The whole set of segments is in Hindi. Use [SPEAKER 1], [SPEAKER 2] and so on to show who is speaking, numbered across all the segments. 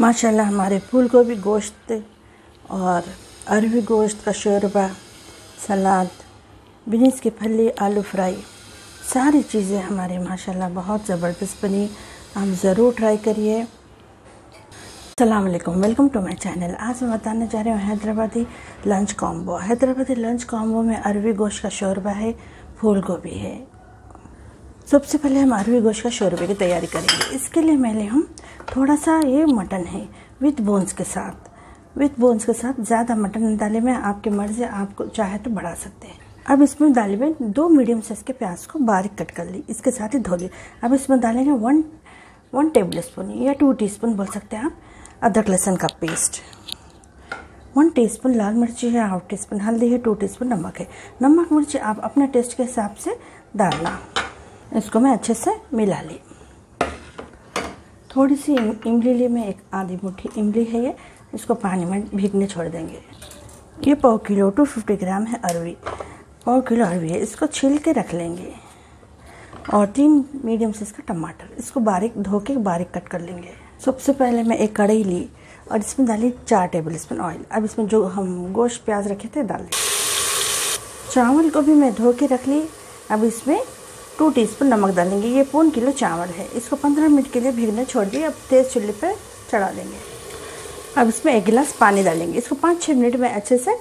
[SPEAKER 1] माशाल्लाह हमारे फूल गोभी गोश्त और अरबी गोश्त का शोरबा, सलाद, बीन्स की फली, आलू फ्राई, सारी चीज़ें हमारे माशाल्लाह बहुत ज़बरदस्त बनी। आप ज़रूर ट्राई करिए। अस्सलाम वालेकुम टू माई चैनल। आज मैं बताने जा रही हूँ Hyderabadi lunch combo. Hyderabadi lunch combo में अरबी गोश्त का शोरबा है, फूल गोभी है। सबसे पहले हम अरबी गोश्त का शोरबे की तैयारी करेंगे। इसके लिए मैंने हम थोड़ा सा ये मटन है विथ बोन्स के साथ। विथ बोन्स के साथ ज़्यादा मटन डाले में आपकी मर्ज़ी आपको चाहे तो बढ़ा सकते हैं। अब इसमें डाले में दो मीडियम साइज़ के प्याज को बारीक कट कर ली। इसके साथ ही धो ली। अब इसमें डालेंगे वन वन टेबल स्पून या टू टी स्पून बोल सकते हैं आप, अदरक लहसुन का पेस्ट वन टीस्पून लाल मिर्ची है हाफ़ टी स्पून हल्दी है टू टीस्पून नमक है। नमक मिर्ची आप अपने टेस्ट के हिसाब से डालना। इसको मैं अच्छे से मिला ली। थोड़ी सी इमली ली मैं, एक आधी मुट्ठी इमली है ये। इसको पानी में भीगने छोड़ देंगे। ये पाव किलो टू फिफ्टी ग्राम है अरवी। पाव किलो अरवी है, इसको छील के रख लेंगे। और तीन मीडियम साइज़ का टमाटर, इसको बारीक धो के बारीक कट कर लेंगे। सबसे पहले मैं एक कढ़ाई ली और इसमें डाली चार टेबल स्पून ऑयल अब इसमें जो हम गोश्त प्याज रखे थे, डाल चावल को भी मैं धो के रख ली। अब इसमें टू टीस्पून नमक डालेंगे। ये पौन किलो चावल है। इसको पंद्रह मिनट के लिए भीगने छोड़ दिए। अब तेज़ चूल्हे पर चढ़ा देंगे। अब इसमें एक गिलास पानी डालेंगे। इसको पाँच छः मिनट में अच्छे से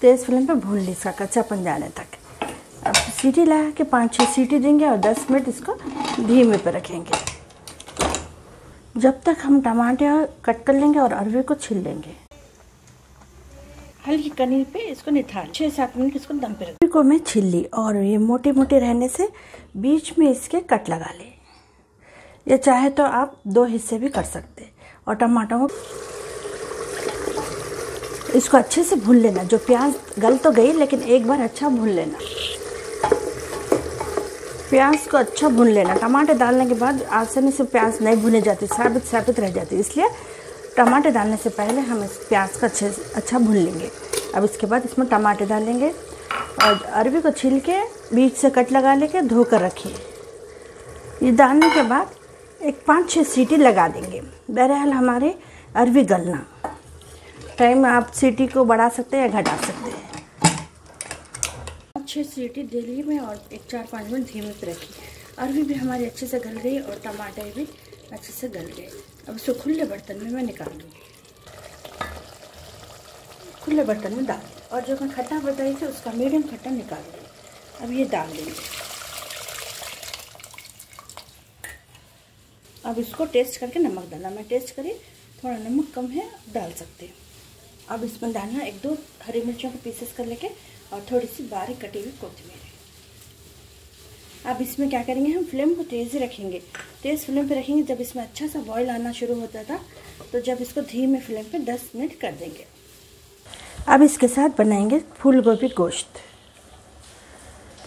[SPEAKER 1] तेज़ फ्लेम पर भून ली। इसका कच्चापन जाने तक। अब सीटी लगा के पाँच छः सीटी देंगे और दस मिनट इसको धीमे पर रखेंगे। जब तक हम टमाटर कट कर लेंगे और अरवे को छिल लेंगे। हल्की कनी पे इसको निथाल छः सात मिनट इसको दम पे रख। को मैं छिल ली और ये मोटे मोटे रहने से बीच में इसके कट लगा ले। या चाहे तो आप दो हिस्से भी कर सकते और टमाटर को इसको अच्छे से भून लेना। जो प्याज गल तो गई, लेकिन एक बार अच्छा भून लेना। प्याज को अच्छा भून लेना। टमाटर डालने के बाद आसानी से प्याज नहीं भुने जाती साबित साबित रह जाती। इसलिए टमाटर डालने से पहले हम इस प्याज का अच्छे अच्छा भून लेंगे। अब इसके बाद इसमें टमाटर डालेंगे और अरबी को छील के बीच से कट लगा लेके धोकर रखिए। ये डालने के बाद एक पाँच छः सीटी लगा देंगे। बहरहाल हमारे अरबी गलना। टाइम आप सीटी को बढ़ा सकते हैं या घटा सकते हैं। पाँच छः सीटी दे ली मैं और एक चार पाँच मिनट धीमे पे रखी अरबी भी हमारी अच्छे से गल गई और टमाटर भी अच्छे से गल गए। अब इसको खुले बर्तन में मैं निकाल दूँगी खुले बर्तन में डाल और जो मैं खट्टा बताई थी, उसका मीडियम खट्टा निकाल देंगे अब ये डाल देंगे अब इसको टेस्ट करके नमक डालना। मैं टेस्ट करी, थोड़ा नमक कम है, डाल सकते हैं। अब इसमें डालना एक दो हरी मिर्चों को पीसेस कर लेके और थोड़ी सी बारीक कटी हुई कोथिमीर अब इसमें क्या करेंगे हम? फ्लेम को तेज़ी रखेंगे। तेज़ फ्लेम पे रखेंगे, जब इसमें अच्छा सा बॉईल आना शुरू होता था तो जब इसको धीमे फ्लेम पे 10 मिनट कर देंगे। अब इसके साथ बनाएँगे फूल गोभी गोश्त।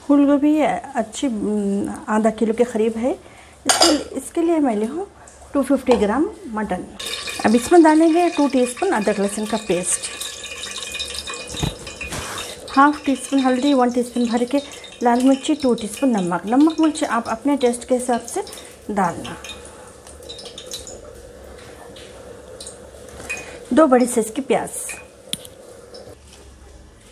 [SPEAKER 1] फूल गोभी अच्छी आधा किलो के करीब है। इसके इसके लिए मैं ली हूँ टू फिफ्टी ग्राम मटन। अब इसमें डालेंगे टू टीस्पून अदरक लहसुन का पेस्ट हाफ़ टी स्पून हल्दी वन टीस्पून भर के लाल मिर्ची टू टीस्पून नमक। नमक मिर्ची आप अपने टेस्ट के हिसाब से डालना। दो बड़ी साइज़ की प्याज।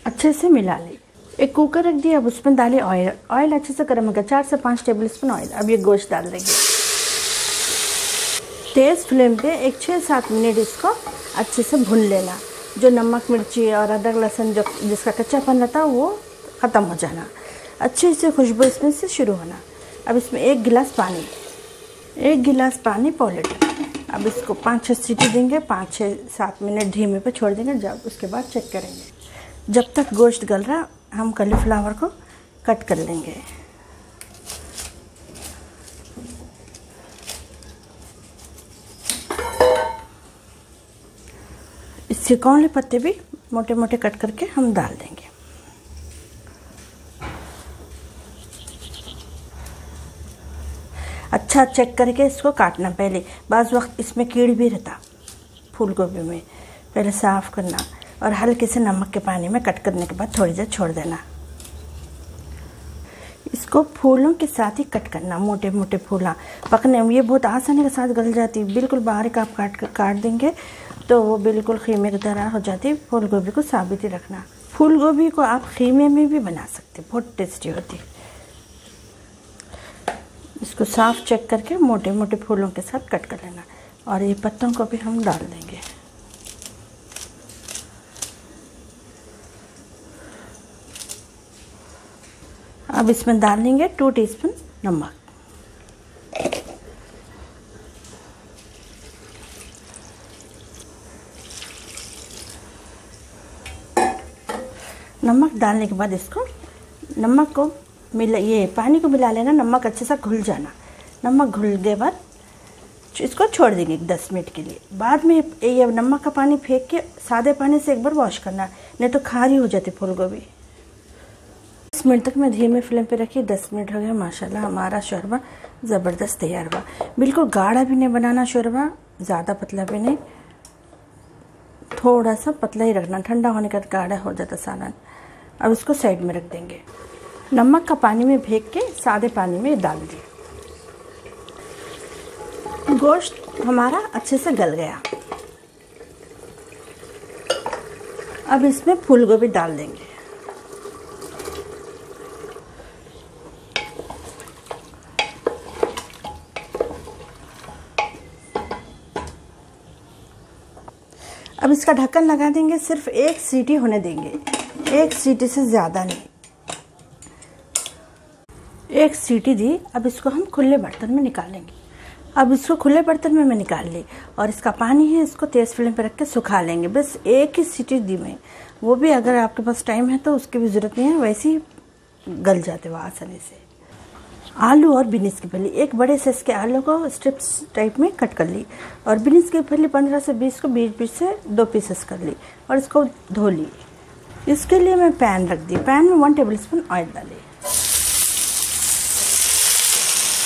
[SPEAKER 1] अच्छे से मिला ली। एक कुकर रख दिया, अब उसमें डाले ऑयल ऑयल अच्छे से गर्म हो गया, चार से पाँच टेबल स्पून ऑयल अब ये गोश्त डाल देंगे। तेज़ फ्लेम पे एक छः सात मिनट इसको अच्छे से भून लेना। जो नमक, मिर्ची और अदरक, लहसुन जो जिसका कच्चापन रहता वो ख़त्म हो जाना। अच्छे से खुशबू इसमें से शुरू होना। अब इसमें एक गिलास पानी। एक गिलास पानी पौ लीटर अब इसको पाँच छः सीटी देंगे, पाँच छः सात मिनट धीमे पे छोड़ देंगे, जब उसके बाद चेक करेंगे। जब तक गोश्त गल रहा, हम कलीफ्लावर को कट कर लेंगे। इससे कौन पत्ते भी मोटे मोटे कट करके हम डाल देंगे। अच्छा चेक करके इसको काटना। पहले बाज़ वक्त इसमें कीड़ भी रहता फूल गोभी में। पहले साफ़ करना और हल्के से नमक के पानी में कट करने के बाद थोड़ी देर छोड़ देना। इसको फूलों के साथ ही कट करना मोटे मोटे फूला। पकने में ये बहुत आसानी के साथ गल जाती है बिल्कुल बाहर का आप काट कर, काट देंगे तो वो बिल्कुल खीमे की तरह हो जाती है फूल गोभी को साबित ही रखना। फूल गोभी को आप खीमे में भी बना सकते, बहुत टेस्टी होती। है इसको साफ़ चेक करके मोटे मोटे फूलों के साथ कट कर लेना। और ये पत्तों को भी हम डाल देंगे। अब इसमें डाल देंगे टू टीस्पून नमक। नमक डालने के बाद इसको, नमक को मिला ये पानी को मिला लेना, नमक अच्छे से घुल जाना। नमक घुल के बाद इसको छोड़ देंगे दस मिनट के लिए। बाद में ये नमक का पानी फेंक के सादे पानी से एक बार वॉश करना नहीं तो खारी हो जाती फूल गोभी। दस मिनट तक मैं धीमे फ्लेम पे रखी। दस मिनट हो गया माशाल्लाह, हमारा शोरबा ज़बरदस्त तैयार हुआ। बिल्कुल गाढ़ा भी नहीं बनाना शोरबा, ज़्यादा पतला भी नहीं। थोड़ा सा पतला ही रखना, ठंडा होने का गाढ़ा हो जाता सालन। अब इसको साइड में रख देंगे। नमक का पानी में भेग के सादे पानी में डाल दिए। गोश्त हमारा अच्छे से गल गया। अब इसमें फूल गोभी डाल देंगे। अब इसका ढक्कन लगा देंगे, सिर्फ़ एक सीटी होने देंगे। एक सीटी से ज़्यादा नहीं। एक सीटी दी, अब इसको हम खुले बर्तन में निकालेंगे। अब इसको खुले बर्तन में मैं निकाल ली और इसका पानी है, इसको तेज़ फ्लेम पर रख के सुखा लेंगे। बस एक ही सीटी दी मैं। वो भी अगर आपके पास टाइम है तो उसकी भी ज़रूरत नहीं है, वैसे गल जाते वो आसानी से। आलू और बिनीस की फली एक बड़े साइज़ के आलू को स्ट्रिप्स टाइप में कट कर ली और बिनीस की फली पंद्रह से बीस को बीच बीच से दो पीसेस कर ली और इसको धो ली। इसके लिए मैं पैन रख दी। पैन में वन टेबल स्पून ऑयल डाली।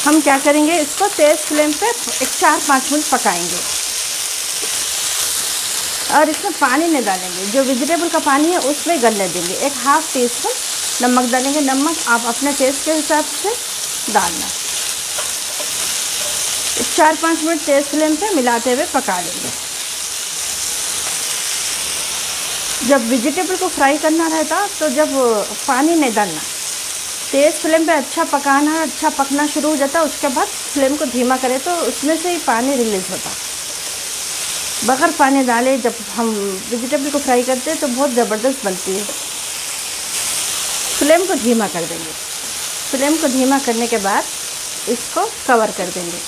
[SPEAKER 1] हम क्या करेंगे? इसको तेज फ्लेम पे एक चार पाँच मिनट पकाएँगे। और इसमें पानी नहीं डालेंगे। जो वेजिटेबल का पानी है, उसमें गलने देंगे। एक हाफ़ टी स्पून नमक डालेंगे। नमक आप अपने टेस्ट के हिसाब से डालना। चार पाँच मिनट तेज फ्लेम पे मिलाते हुए पका लेंगे। जब वेजिटेबल को फ्राई करना रहता तो जब पानी नहीं डालना तेज़ फ्लेम पे अच्छा पकाना अच्छा पकना शुरू हो जाता है उसके बाद फ्लेम को धीमा करें तो उसमें से ही पानी रिलीज़ होता। बगैर पानी डाले जब हम वेजिटेबल को फ्राई करते हैं तो बहुत ज़बरदस्त बनती है। फ्लेम को धीमा कर देंगे। फ्लेम को धीमा करने के बाद इसको कवर कर देंगे।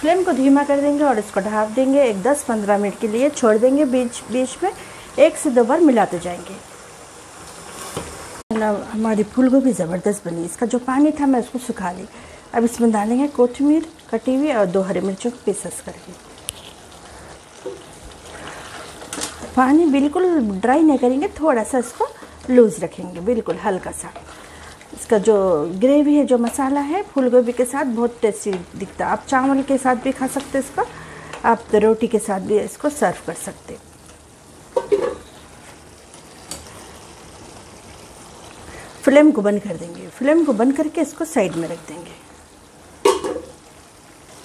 [SPEAKER 1] फ्लेम को धीमा कर देंगे और इसको ढाप देंगे। एक 10-15 मिनट के लिए छोड़ देंगे बीच बीच में। एक से दो बार मिलाते जाएँगे। हमारी फूल गोभी ज़बरदस्त बनी। इसका जो पानी था, मैं उसको सुखा ली। अब इसमें डालेंगे कोथमीर कटी हुई और दो हरी मिर्चों को पीसस करके। पानी बिल्कुल ड्राई नहीं करेंगे थोड़ा सा इसको लूज़ रखेंगे, बिल्कुल हल्का सा इसका जो ग्रेवी है, जो मसाला है फूल गोभी के साथ बहुत टेस्टी दिखता। है आप चावल के साथ भी खा सकते इसको। आप रोटी के साथ भी इसको सर्व कर सकते फ्लेम को बंद कर देंगे। फ्लेम को बंद करके इसको साइड में रख देंगे।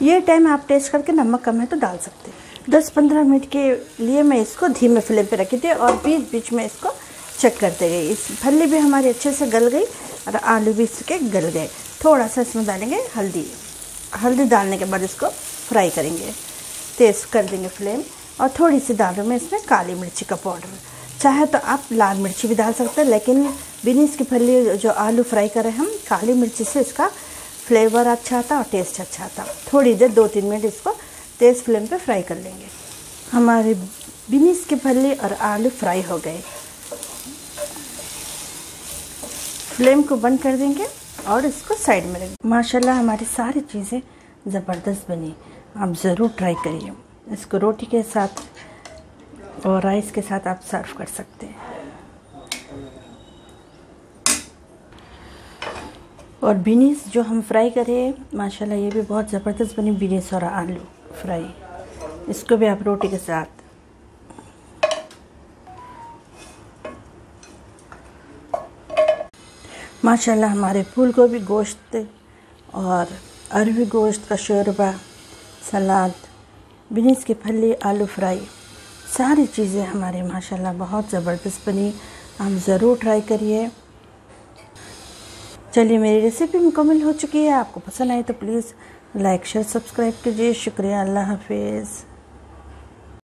[SPEAKER 1] ये टाइम आप टेस्ट करके नमक कम है तो डाल सकते हैं। दस पंद्रह मिनट के लिए मैं इसको धीमे फ्लेम पे रखी थी और बीच बीच में इसको चेक करते गए इस फली भी हमारी अच्छे से गल गई और आलू भी इसके गल गए। थोड़ा सा इसमें डालेंगे हल्दी। हल्दी डालने के बाद इसको फ्राई करेंगे। तेज कर देंगे फ्लेम और थोड़ी सी डालूँ मैं इसमें काली मिर्ची का पाउडर चाहे तो आप लाल मिर्ची भी डाल सकते हैं, लेकिन बीनीस की फली जो आलू फ्राई करें हम, काली मिर्ची से इसका फ्लेवर अच्छा आता और टेस्ट अच्छा आता। थोड़ी देर, दो तीन मिनट इसको तेज़ फ्लेम पे फ्राई कर लेंगे। हमारे बीनीस की फली और आलू फ्राई हो गए। फ्लेम को बंद कर देंगे और इसको साइड में रखेंगे। माशाल्लाह, हमारी सारी चीज़ें ज़बरदस्त बनी। आप ज़रूर ट्राई करिए। इसको रोटी के साथ और राइस के साथ आप सर्व कर सकते हैं। और बीनीस जो हम फ्राई करें माशाल्लाह ये भी बहुत ज़बरदस्त बनी बीनीस और आलू फ्राई। इसको भी आप रोटी के साथ। माशाल्लाह हमारे फूल गोभी गोश्त और अरवी गोश्त का शोरबा, सलाद, बीन्स की फली, आलू फ्राई, सारी चीज़ें हमारे माशाल्लाह बहुत ज़बरदस्त बनी। हम ज़रूर ट्राई करिए। चलिए, मेरी रेसिपी मुकम्मल हो चुकी है। आपको पसंद आए तो प्लीज़ लाइक शेयर सब्सक्राइब कीजिए। शुक्रिया। अल्लाह हाफिज़।